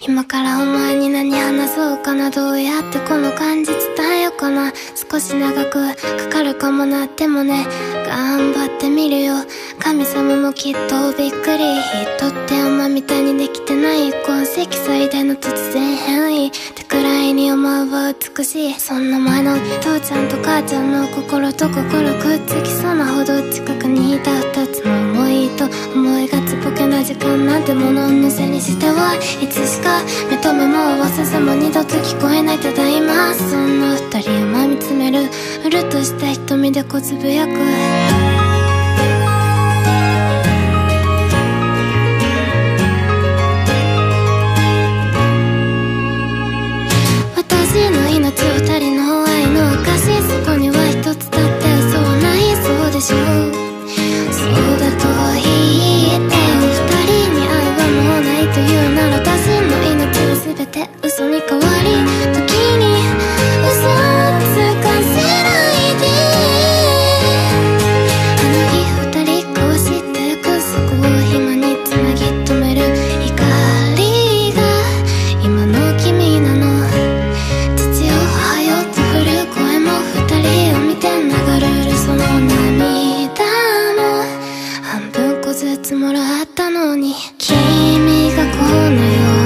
今からお前に何話そうかなどうやってこの感じ伝えようかな。少し長くかかるかもな。ってもね頑張ってみるよ。神様もきっとびっくり。人ってお前みたいにできてない。今世紀最大の突然変異。ってくらいに思うは美しい。そんな前の父ちゃんと母ちゃんの心と心くっつきそうなほど近くにいた二つの思いと思いがちぼけな時間なんてものを乗せにしてはも合わせずも二度と聞こえないただいまそんな二人をま見つめる。うるっとした瞳でこつぶやく。私の命二人の愛の証そこには一つだって嘘はない。そうでしょう。つもらったのに君がこの世